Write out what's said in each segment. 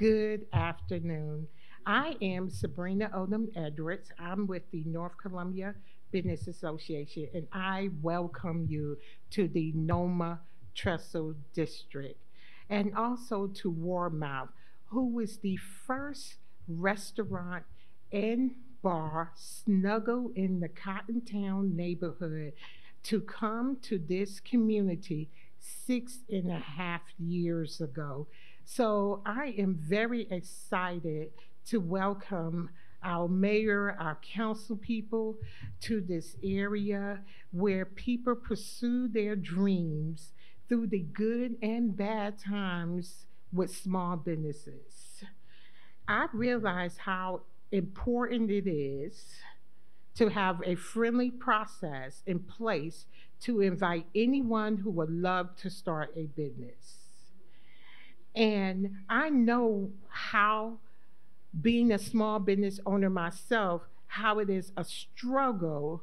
Good afternoon. I am Sabrina Odom Edwards. I'm with the North Columbia Business Association, and I welcome you to the Noma Trestle District and also to Warmouth, who was the first restaurant and bar snuggle in the Cottontown neighborhood to come to this community six and a half years ago. So I am very excited to welcome our mayor, our council people to this area where people pursue their dreams through the good and bad times with small businesses. I realize how important it is to have a friendly process in place to invite anyone who would love to start a business. And I know how, being a small business owner myself, how it is a struggle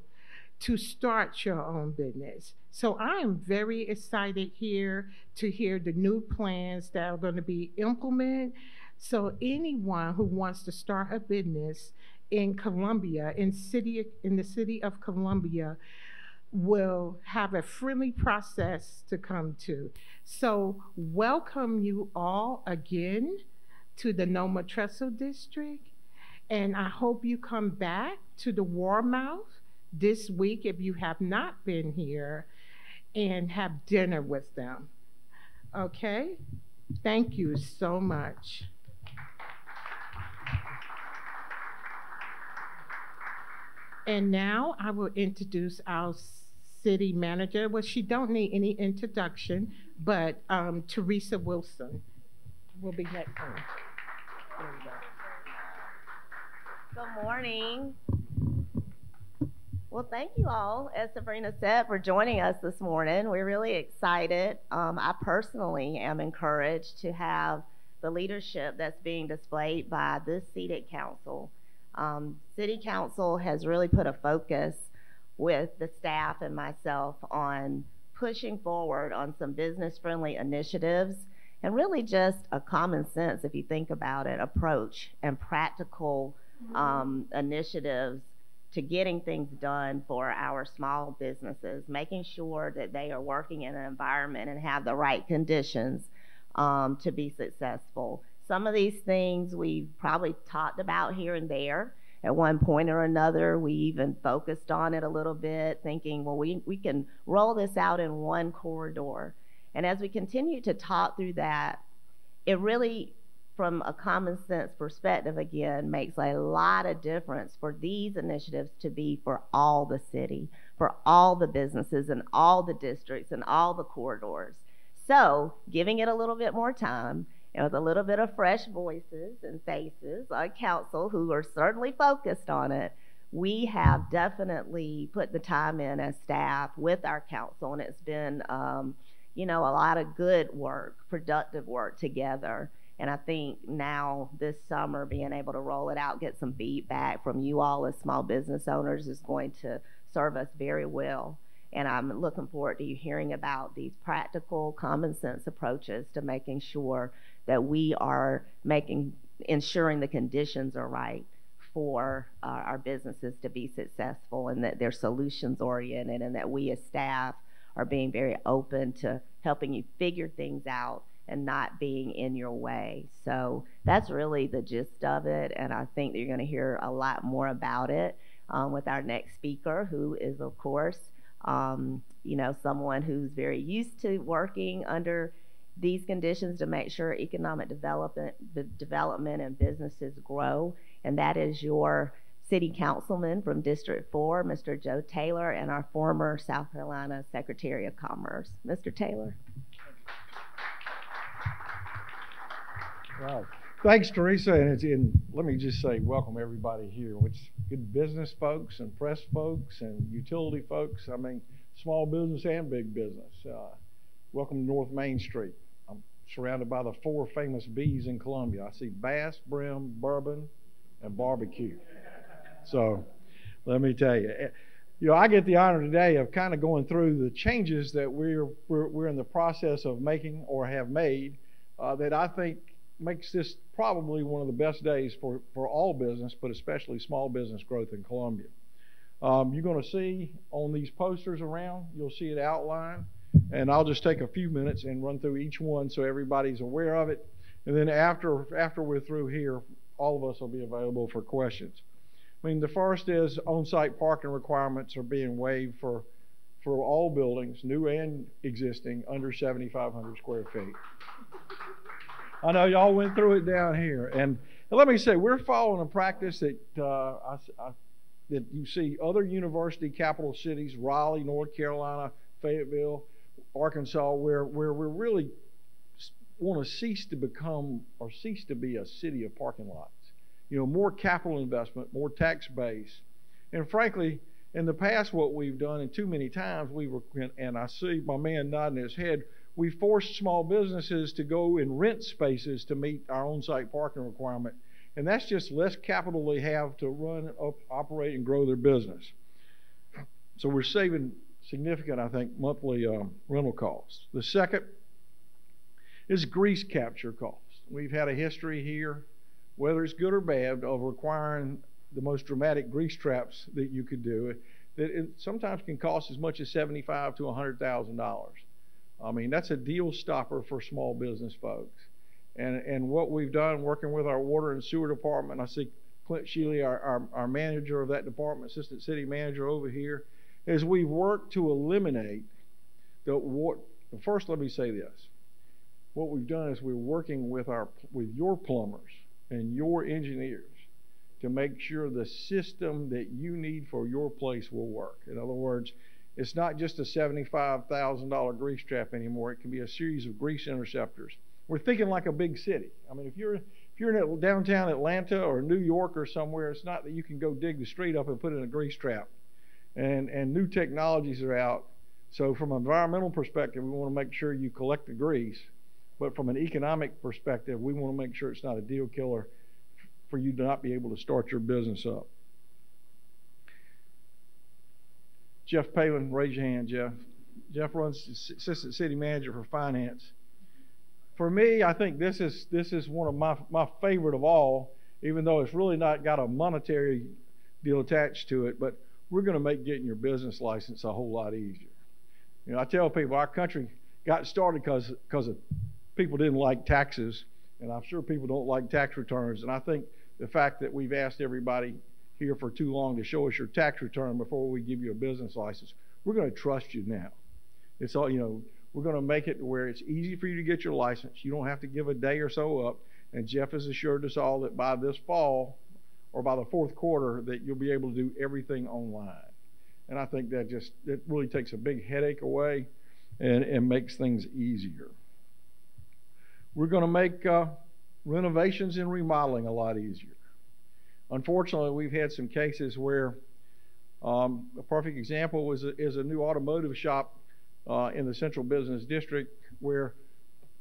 to start your own business. So I am very excited here to hear the new plans that are going to be implemented. So anyone who wants to start a business in Columbia, in city in the city of Columbia, will have a friendly process to come to. So welcome you all again to the Noma Trestle District. And I hope you come back to the Warmouth this week if you have not been here and have dinner with them. Okay? Thank you so much. And now I will introduce our city manager. Well, she don't need any introduction, but um, Teresa Wilson will be next. Good morning. Well, thank you all, as Sabrina said, for joining us this morning. We're really excited. Um, I personally am encouraged to have the leadership that's being displayed by this seated council. Um, City Council has really put a focus with the staff and myself on pushing forward on some business friendly initiatives and really just a common sense, if you think about it, approach and practical um, initiatives to getting things done for our small businesses, making sure that they are working in an environment and have the right conditions um, to be successful. Some of these things we've probably talked about here and there at one point or another. We even focused on it a little bit, thinking, well, we, we can roll this out in one corridor. And as we continue to talk through that, it really, from a common sense perspective, again, makes a lot of difference for these initiatives to be for all the city, for all the businesses and all the districts and all the corridors. So, giving it a little bit more time with a little bit of fresh voices and faces on council who are certainly focused on it, we have definitely put the time in as staff with our council, and it's been, um, you know, a lot of good work, productive work together. And I think now this summer, being able to roll it out, get some feedback from you all as small business owners is going to serve us very well. And I'm looking forward to you hearing about these practical, common sense approaches to making sure that we are making, ensuring the conditions are right for uh, our businesses to be successful and that they're solutions oriented and that we as staff are being very open to helping you figure things out and not being in your way. So that's really the gist of it. And I think you're going to hear a lot more about it um, with our next speaker, who is, of course, um, you know, someone who's very used to working under these conditions to make sure economic development, the development and businesses grow. And that is your city councilman from District 4, Mr. Joe Taylor, and our former South Carolina Secretary of Commerce. Mr. Taylor. Right. Thanks, Teresa. And, in, let me just say, welcome everybody here. Which good business folks and press folks and utility folks. I mean, small business and big business. Uh, welcome to North Main Street surrounded by the four famous B's in Columbia. I see bass, brim, bourbon, and barbecue. So let me tell you, eh, you know, I get the honor today of kind of going through the changes that we're, we're, we're in the process of making or have made uh, that I think makes this probably one of the best days for, for all business, but especially small business growth in Columbia. Um, you're going to see on these posters around, you'll see it outlined. And I'll just take a few minutes and run through each one so everybody's aware of it. And then after, after we're through here, all of us will be available for questions. I mean, the first is on-site parking requirements are being waived for, for all buildings, new and existing, under 7,500 square feet. I know y'all went through it down here. And, let me say, we're following a practice that, uh, I, I, that you see other university capital cities, Raleigh, North Carolina, Fayetteville, Arkansas, where, where we're really want to cease to become or cease to be a city of parking lots. You know, more capital investment, more tax base. And frankly, in the past, what we've done, and too many times, we were, and I see my man nodding his head, we forced small businesses to go and rent spaces to meet our on site parking requirement. And that's just less capital they have to run, up, operate, and grow their business. So we're saving significant, I think, monthly um, rental costs. The second is grease capture costs. We've had a history here, whether it's good or bad, of requiring the most dramatic grease traps that you could do. That it sometimes can cost as much as seventy-five to hundred thousand dollars. I mean, that's a deal stopper for small business folks. And and what we've done working with our water and sewer department, I see Clint Shealy, our, our, our manager of that department, assistant city manager over here, is we've worked to eliminate the what. First, let me say this: what we've done is we're working with our with your plumbers and your engineers to make sure the system that you need for your place will work. In other words, it's not just a $75,000 grease trap anymore. It can be a series of grease interceptors. We're thinking like a big city. I mean, if you're if you're in downtown Atlanta or New York or somewhere, it's not that you can go dig the street up and put in a grease trap and, and new technologies are out. So, from an environmental perspective, we want to make sure you collect the grease. But from an economic perspective, we want to make sure it's not a deal killer for you to not be able to start your business up. Jeff Palen, raise your hand, Jeff. Jeff runs assistant city manager for finance. For me, I think this is this is one of my my favorite of all, even though it's really not got a monetary deal attached to it. But we're going to make getting your business license a whole lot easier. You know, I tell people our country got started because people didn't like taxes, and I'm sure people don't like tax returns. And I think the fact that we've asked everybody here for too long to show us your tax return before we give you a business license, we're going to trust you now. It's all you know. We're going to make it where it's easy for you to get your license. You don't have to give a day or so up. And Jeff has assured us all that by this fall, or by the fourth quarter that you'll be able to do everything online. And I think that just it really takes a big headache away and, and makes things easier. We're going to make uh, renovations and remodeling a lot easier. Unfortunately, we've had some cases where um, a perfect example was a, is a new automotive shop uh, in the central business district where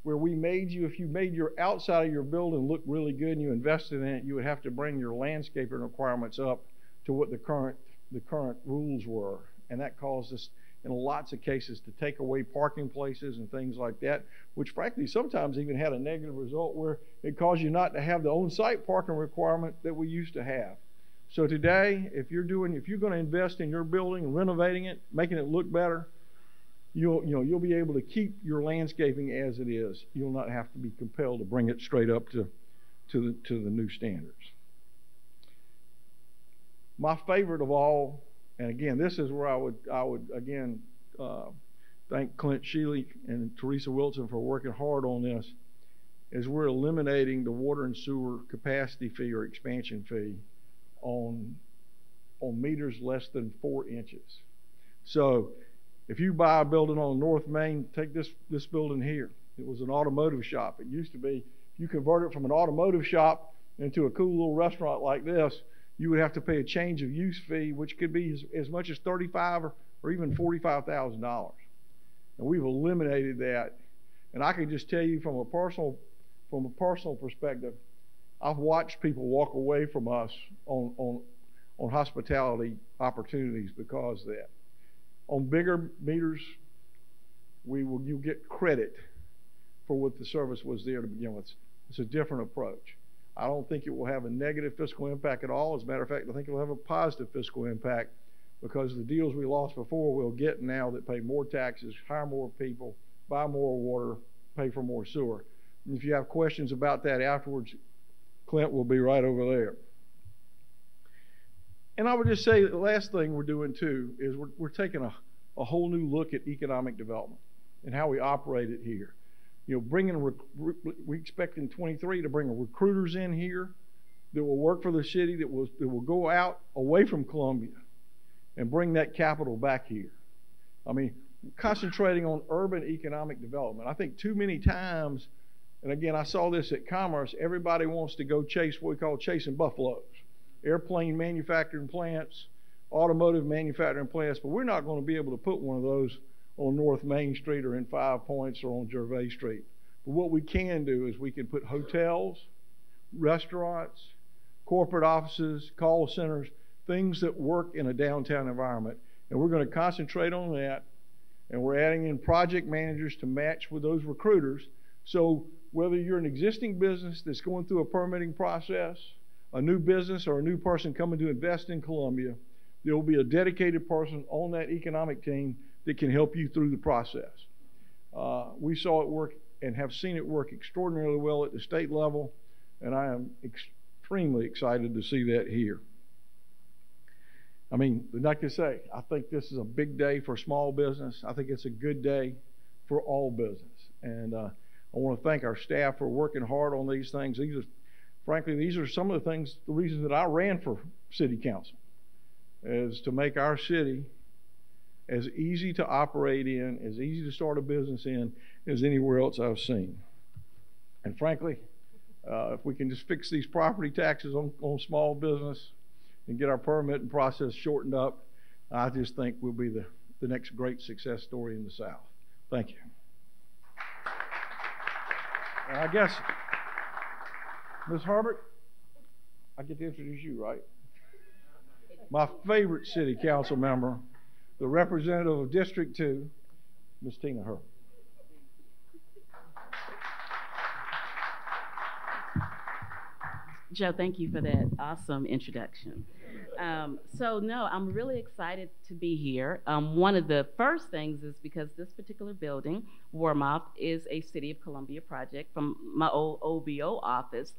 where we made you, if you made your outside of your building look really good and you invested in it, you would have to bring your landscaping requirements up to what the current the current rules were, and that caused us in lots of cases to take away parking places and things like that, which frankly sometimes even had a negative result where it caused you not to have the on-site parking requirement that we used to have. So today, if you're doing, if you're going to invest in your building, renovating it, making it look better, you'll you know you'll be able to keep your landscaping as it is. You'll not have to be compelled to bring it straight up to to the to the new standards. My favorite of all, and again, this is where I would I would again uh, thank Clint Shealy and Teresa Wilson for working hard on this. Is we're eliminating the water and sewer capacity fee or expansion fee on on meters less than four inches. So if you buy a building on North Main, take this, this building here. It was an automotive shop. It used to be, you convert it from an automotive shop into a cool little restaurant like this, you would have to pay a change of use fee, which could be as, as much as thirty-five or, or even forty-five thousand dollars. And we've eliminated that. And I can just tell you from a personal from a personal perspective, I've watched people walk away from us on on on hospitality opportunities because of that. On bigger meters, we will you get credit for what the service was there to begin with. It's a different approach. I don't think it will have a negative fiscal impact at all. As a matter of fact, I think it will have a positive fiscal impact because the deals we lost before we'll get now that pay more taxes, hire more people, buy more water, pay for more sewer. And if you have questions about that afterwards, Clint will be right over there. And I would just say the last thing we're doing too is we're, we're taking a, a whole new look at economic development and how we operate it here. You know, bringing, rec- we expect in 23 to bring recruiters in here that will work for the city, that will, that will go out away from Columbia and bring that capital back here. I mean, concentrating on urban economic development. I think too many times, and again, I saw this at Commerce, everybody wants to go chase what we call chasing buffaloes airplane manufacturing plants, automotive manufacturing plants, but we're not going to be able to put one of those on North Main Street or in Five Points or on Gervais Street. But what we can do is we can put hotels, restaurants, corporate offices, call centers, things that work in a downtown environment. And we're going to concentrate on that. And we're adding in project managers to match with those recruiters. So whether you're an existing business that's going through a permitting process, a new business or a new person coming to invest in Columbia, there will be a dedicated person on that economic team that can help you through the process. Uh, we saw it work and have seen it work extraordinarily well at the state level, and I am extremely excited to see that here. I mean, like I say, I think this is a big day for small business. I think it's a good day for all business. And uh, I want to thank our staff for working hard on these things. These are frankly, these are some of the things, the reasons that I ran for city council, is to make our city as easy to operate in, as easy to start a business in as anywhere else I've seen. And frankly, uh, if we can just fix these property taxes on, on small business and get our permitting process shortened up, I just think we'll be the, the next great success story in the South. Thank you. I guess Ms. Herbert, I get to introduce you, right? My favorite city council member, the representative of District 2, Ms. Tina Herbert. Joe, thank you for that awesome introduction. Um, so, no, I'm really excited to be here. Um, one of the first things is because this particular building, Warmouth, is a City of Columbia project from my old OBO office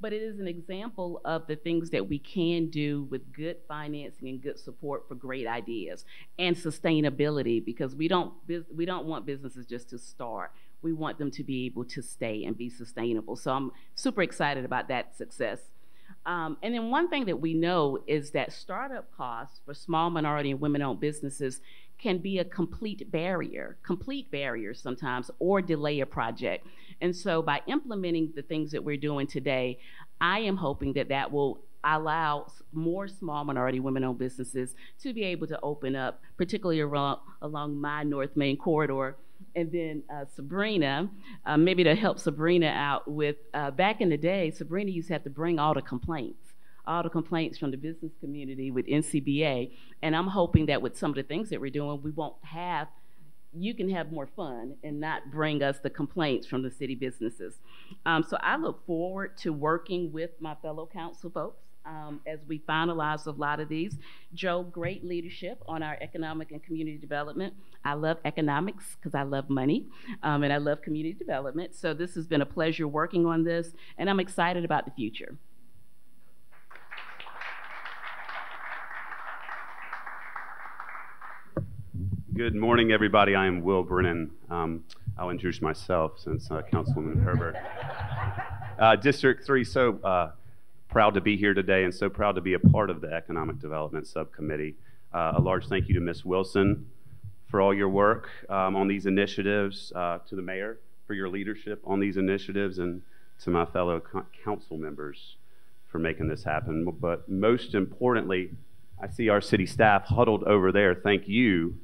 but it is an example of the things that we can do with good financing and good support for great ideas and sustainability because we don't we don't want businesses just to start. We want them to be able to stay and be sustainable. So i'm super excited about that success. Um, and then one thing that we know is that startup costs for small minority and women-owned businesses can be a complete barrier, complete barrier sometimes, or delay a project. And so by implementing the things that we're doing today, I am hoping that that will allow more small minority women-owned businesses to be able to open up, particularly around, along my North Main corridor. And then uh, Sabrina, uh, maybe to help Sabrina out with, uh, back in the day, Sabrina used to have to bring all the complaints all the complaints from the business community with NCBA. And I'm hoping that with some of the things that we're doing, we won't have, you can have more fun and not bring us the complaints from the city businesses. Um, so I look forward to working with my fellow council folks. Um, as we finalize a lot of these. Joe, great leadership on our economic and community development. I love economics because I love money um, and I love community development. So this has been a pleasure working on this, and I'm excited about the future. Good morning, everybody. I am Will Brennan. Um, I'll introduce myself since uh, Councilwoman Herbert. Uh, District 3, so uh, proud to be here today and so proud to be a part of the Economic Development Subcommittee. Uh, a large thank you to Ms. Wilson for all your work um, on these initiatives, uh, to the mayor for your leadership on these initiatives, and to my fellow co council members for making this happen. But most importantly, I see our city staff huddled over there. Thank you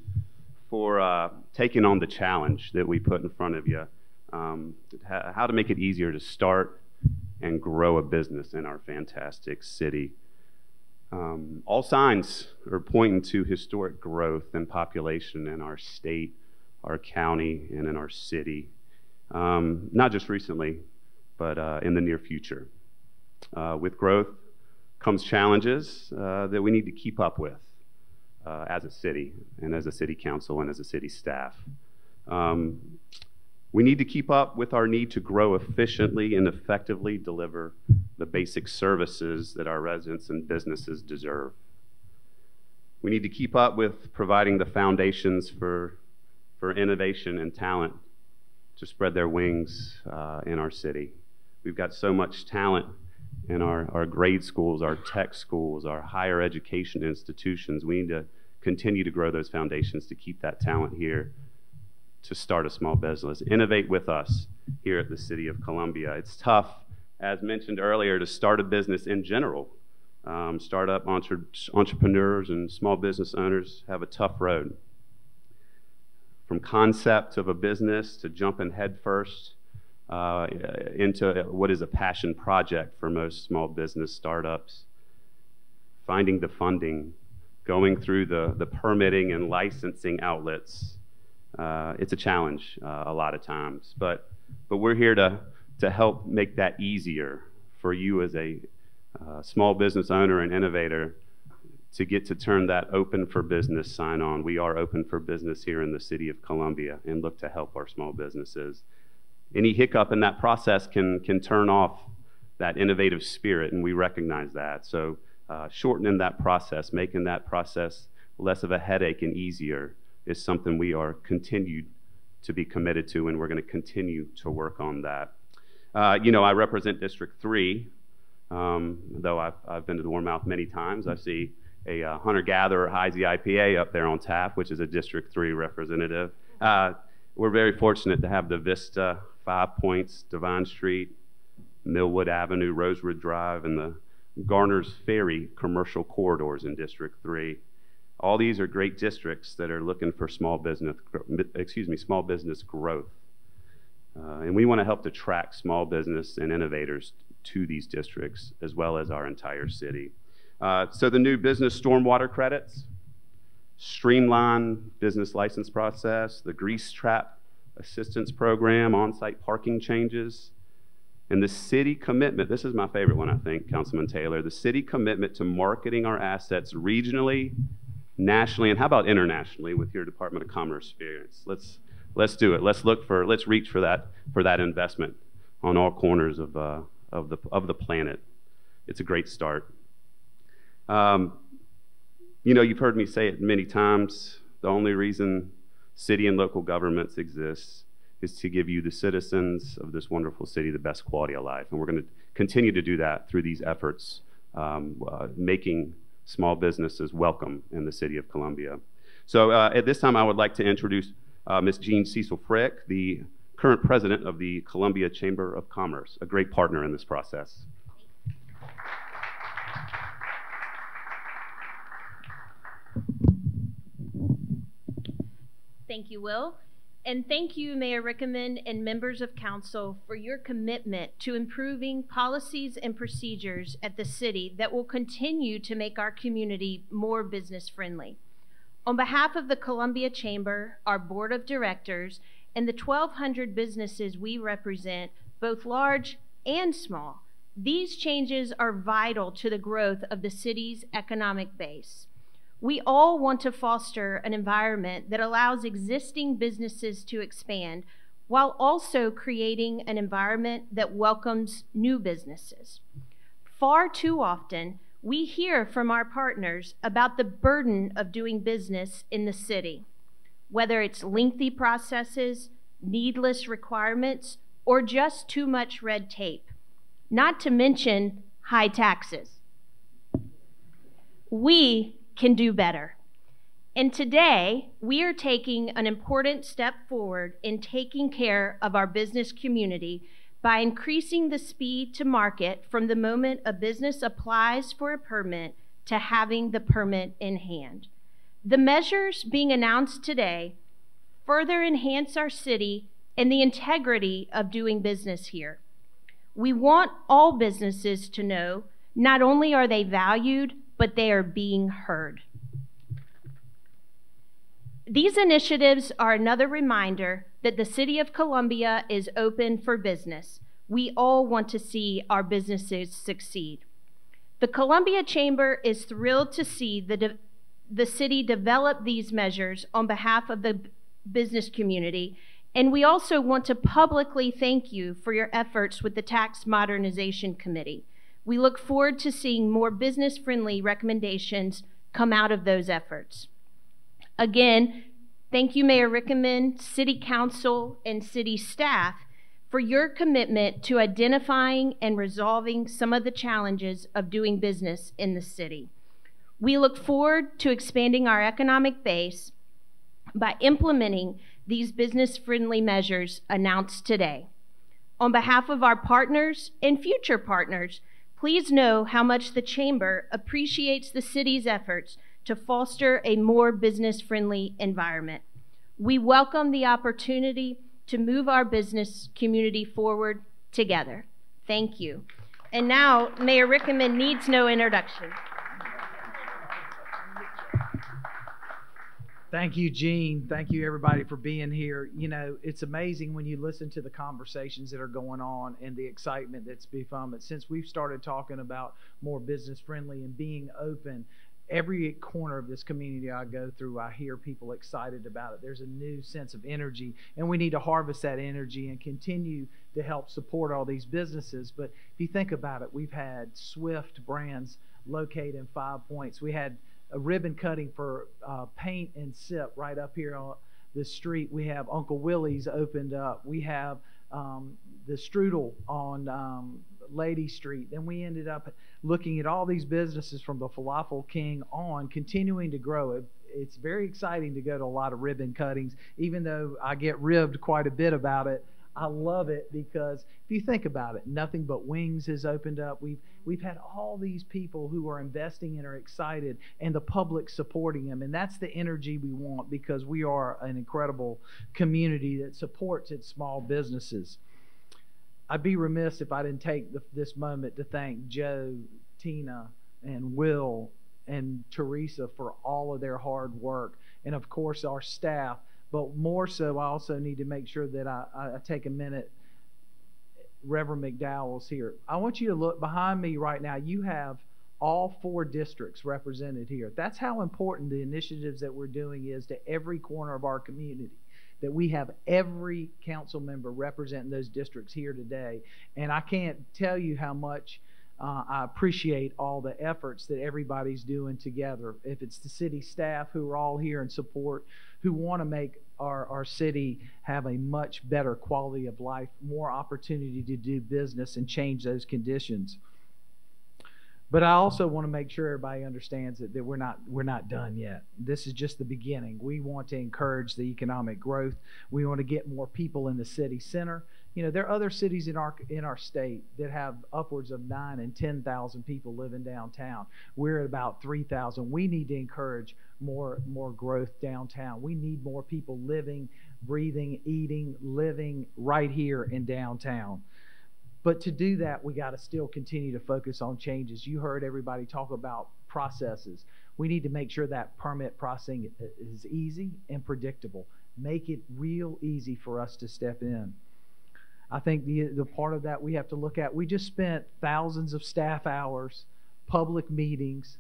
for uh, taking on the challenge that we put in front of you. Um, how to make it easier to start and grow a business in our fantastic city. Um, all signs are pointing to historic growth in population in our state, our county, and in our city. Um, not just recently, but uh, in the near future. Uh, with growth comes challenges uh, that we need to keep up with uh, as a city and as a city council and as a city staff. Um, we need to keep up with our need to grow efficiently and effectively deliver the basic services that our residents and businesses deserve. We need to keep up with providing the foundations for, for innovation and talent to spread their wings uh, in our city. We've got so much talent in our, our grade schools, our tech schools, our higher education institutions. We need to continue to grow those foundations to keep that talent here to start a small business. Innovate with us here at the City of Columbia. It's tough, as mentioned earlier, to start a business in general. Um, startup entre- entrepreneurs and small business owners have a tough road. From concept of a business to jumping headfirst uh, into what is a passion project for most small business startups, finding the funding, going through the, the permitting and licensing outlets uh, it's a challenge uh, a lot of times, but but we're here to to help make that easier for you as a uh, small business owner and innovator to get to turn that open for business sign on. We are open for business here in the city of Columbia and look to help our small businesses. Any hiccup in that process can can turn off that innovative spirit, and we recognize that. So uh, shortening that process, making that process less of a headache and easier is something we are continued to be committed to, and we're going to continue to work on that. Uh, you know, I represent District 3, um, though I've, I've been to the Warmouth many times. I see a uh, hunter-gatherer Heisey IPA up there on tap, which is a District 3 representative. Uh, we're very fortunate to have the Vista, Five Points, Devine Street, Millwood Avenue, Rosewood Drive, and the Garner's Ferry commercial corridors in District 3. All these are great districts that are looking for small business, excuse me, small business growth. Uh, and we want to help to attract small business and innovators to these districts as well as our entire city. Uh, so the new business stormwater credits, streamline business license process, the grease trap assistance program, on-site parking changes, and the city commitment, this is my favorite one, I think, Councilman Taylor, the city commitment to marketing our assets regionally nationally, and how about internationally with your Department of Commerce experience? Let's let's do it. Let's look for let's reach for that for that investment on all corners of uh, of the of the planet. It's a great start. Um, you know, you've heard me say it many times. The only reason city and local governments exist is to give you, the citizens of this wonderful city, the best quality of life. And we're going to continue to do that through these efforts, um, uh, making small businesses welcome in the city of Columbia. So uh, at this time, I would like to introduce uh, Ms. Jean Cecil Frick, the current president of the Columbia Chamber of Commerce, a great partner in this process. Thank you, Will. And thank you, Mayor Rickenmann and members of council for your commitment to improving policies and procedures at the city that will continue to make our community more business friendly. On behalf of the Columbia Chamber, our board of directors, and the 1,200 businesses we represent, both large and small, these changes are vital to the growth of the city's economic base. We all want to foster an environment that allows existing businesses to expand while also creating an environment that welcomes new businesses. Far too often, we hear from our partners about the burden of doing business in the city, whether it's lengthy processes, needless requirements, or just too much red tape, not to mention high taxes. We can do better. And today, we are taking an important step forward in taking care of our business community by increasing the speed to market from the moment a business applies for a permit to having the permit in hand. The measures being announced today further enhance our city and the integrity of doing business here. We want all businesses to know not only are they valued, but they are being heard. These initiatives are another reminder that the City of Columbia is open for business. We all want to see our businesses succeed. The Columbia Chamber is thrilled to see the, the city develop these measures on behalf of the business community, and we also want to publicly thank you for your efforts with the Tax Modernization Committee. We look forward to seeing more business friendly recommendations come out of those efforts. Again, thank you, Mayor Rickman, City Council, and City staff for your commitment to identifying and resolving some of the challenges of doing business in the city. We look forward to expanding our economic base by implementing these business friendly measures announced today. On behalf of our partners and future partners, please know how much the Chamber appreciates the city's efforts to foster a more business friendly environment. We welcome the opportunity to move our business community forward together. Thank you. And now, Mayor Rickenmann needs no introduction. Thank you, Gene. Thank you, everybody, for being here. You know, it's amazing when you listen to the conversations that are going on and the excitement that's become it. Since we've started talking about more business friendly and being open, every corner of this community I go through, I hear people excited about it. There's a new sense of energy, and we need to harvest that energy and continue to help support all these businesses. But if you think about it, we've had Swift brands located in Five Points. We had ribbon cutting for uh, paint and sip right up here on the street. We have Uncle Willie's opened up. We have um, the Strudel on um, Lady Street. Then we ended up looking at all these businesses from the Falafel King on, continuing to grow. It, it's very exciting to go to a lot of ribbon cuttings, even though I get ribbed quite a bit about it. I love it because if you think about it, nothing but wings has opened up. We've we've had all these people who are investing and are excited, and the public supporting them, and that's the energy we want because we are an incredible community that supports its small businesses. I'd be remiss if I didn't take the, this moment to thank Joe, Tina, and Will and Teresa for all of their hard work, and of course our staff but more so, I also need to make sure that I, I take a minute. Reverend McDowell's here. I want you to look behind me right now. You have all four districts represented here. That's how important the initiatives that we're doing is to every corner of our community. That we have every council member representing those districts here today. And I can't tell you how much uh, I appreciate all the efforts that everybody's doing together. If it's the city staff who are all here in support, who want to make our, our city have a much better quality of life, more opportunity to do business and change those conditions. But I also want to make sure everybody understands that, that we're not we're not done yet. This is just the beginning. We want to encourage the economic growth. We want to get more people in the city center you know, there are other cities in our in our state that have upwards of nine and ten thousand people living downtown. We're at about three thousand. We need to encourage more more growth downtown. We need more people living, breathing, eating, living right here in downtown. But to do that, we got to still continue to focus on changes. You heard everybody talk about processes. We need to make sure that permit processing is easy and predictable. Make it real easy for us to step in. I think the, the part of that we have to look at, we just spent thousands of staff hours, public meetings,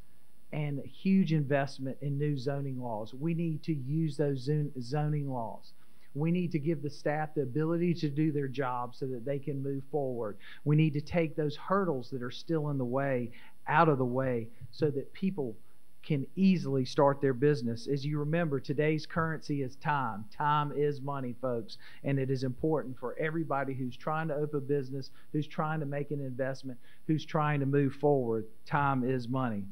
and huge investment in new zoning laws. We need to use those zoning laws. We need to give the staff the ability to do their job so that they can move forward. We need to take those hurdles that are still in the way out of the way so that people can easily start their business. As you remember, today's currency is time. Time is money, folks, and it is important for everybody who's trying to open a business, who's trying to make an investment, who's trying to move forward. Time is money.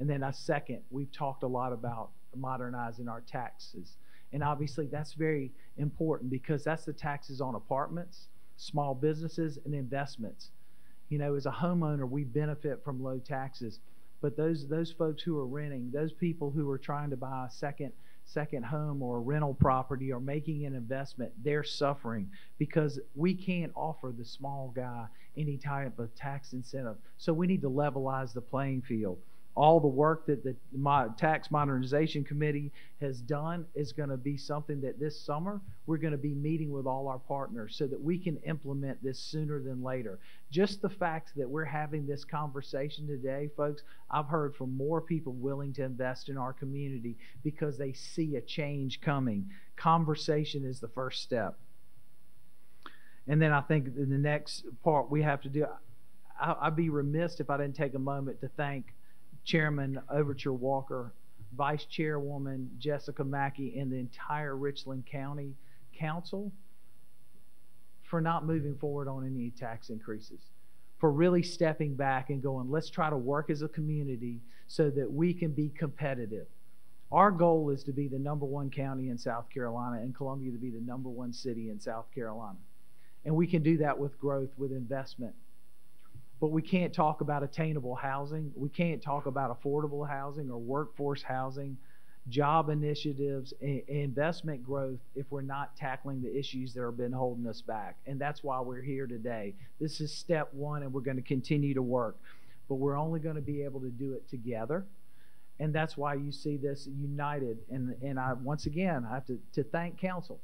And then a second, we've talked a lot about modernizing our taxes. And obviously that's very important because that's the taxes on apartments, small businesses, and investments. You know, as a homeowner, we benefit from low taxes but those those folks who are renting, those people who are trying to buy a second second home or a rental property or making an investment, they're suffering because we can't offer the small guy any type of tax incentive. So we need to levelize the playing field. All the work that the tax modernization committee has done is going to be something that this summer we're going to be meeting with all our partners so that we can implement this sooner than later. Just the fact that we're having this conversation today, folks, I've heard from more people willing to invest in our community because they see a change coming. Conversation is the first step. And then I think the next part we have to do, I, I'd be remiss if I didn't take a moment to thank Chairman Overture Walker, Vice Chairwoman Jessica Mackey, and the entire Richland County Council for not moving forward on any tax increases, for really stepping back and going, let's try to work as a community so that we can be competitive. Our goal is to be the number one county in South Carolina and Columbia to be the number one city in South Carolina. And we can do that with growth, with investment, but we can't talk about attainable housing. We can't talk about affordable housing or workforce housing, job initiatives, and investment growth if we're not tackling the issues that have been holding us back. And that's why we're here today. This is step one, and we're going to continue to work. But we're only going to be able to do it together. And that's why you see this united. And, and I, once again, I have to, to thank council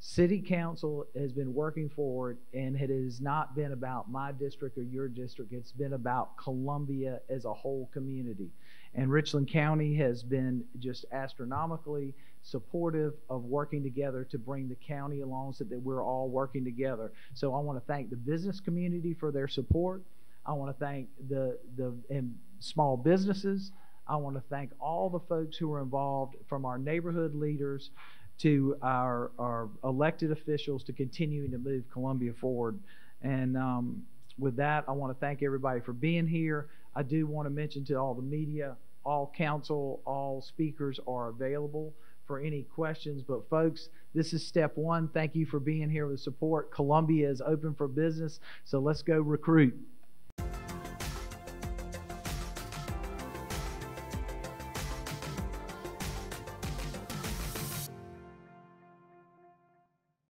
City Council has been working forward, and it has not been about my district or your district. It's been about Columbia as a whole community. And Richland County has been just astronomically supportive of working together to bring the county along so that we're all working together. So I want to thank the business community for their support. I want to thank the, the small businesses. I want to thank all the folks who are involved from our neighborhood leaders to our, our elected officials to continuing to move Columbia forward. And um, with that, I want to thank everybody for being here. I do want to mention to all the media, all council, all speakers are available for any questions. But folks, this is step one. Thank you for being here with support. Columbia is open for business, so let's go recruit.